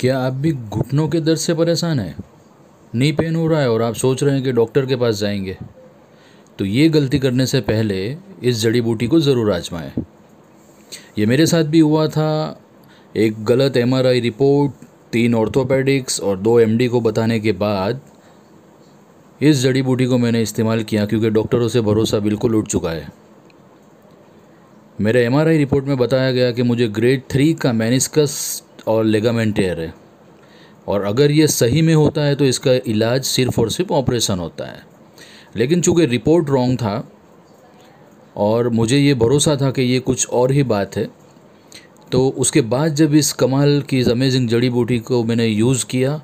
क्या आप भी घुटनों के दर्द से परेशान हैं? नी पेन हो रहा है और आप सोच रहे हैं कि डॉक्टर के पास जाएँगे। तो ये गलती करने से पहले इस जड़ी बूटी को ज़रूर आजमाएँ। ये मेरे साथ भी हुआ था। एक गलत एमआरआई रिपोर्ट तीन ऑर्थोपेडिक्स और दो एमडी को बताने के बाद इस जड़ी बूटी को मैंने इस्तेमाल किया क्योंकि डॉक्टरों से भरोसा बिल्कुल उठ चुका है। मेरे एमआरआई रिपोर्ट में बताया गया कि मुझे ग्रेड थ्री का मैनिस्कस और लेगामेंट है। और अगर ये सही में होता है तो इसका इलाज सिर्फ़ और सिर्फ़ ऑपरेशन होता है। लेकिन चूँकि रिपोर्ट रॉन्ग था और मुझे ये भरोसा था कि ये कुछ और ही बात है तो उसके बाद जब इस कमाल की इस अमेजिंग जड़ी बूटी को मैंने यूज़ किया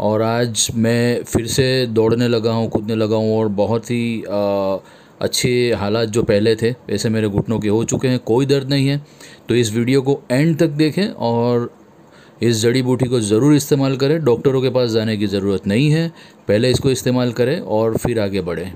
और आज मैं फिर से दौड़ने लगा हूँ कूदने लगा हूँ और बहुत ही आ, अच्छे हालात जो पहले थे वैसे मेरे घुटनों के हो चुके हैं कोई दर्द नहीं है। तो इस वीडियो को एंड तक देखें और इस जड़ी बूटी को ज़रूर इस्तेमाल करें। डॉक्टरों के पास जाने की ज़रूरत नहीं है। पहले इसको इस्तेमाल करें और फिर आगे बढ़ें।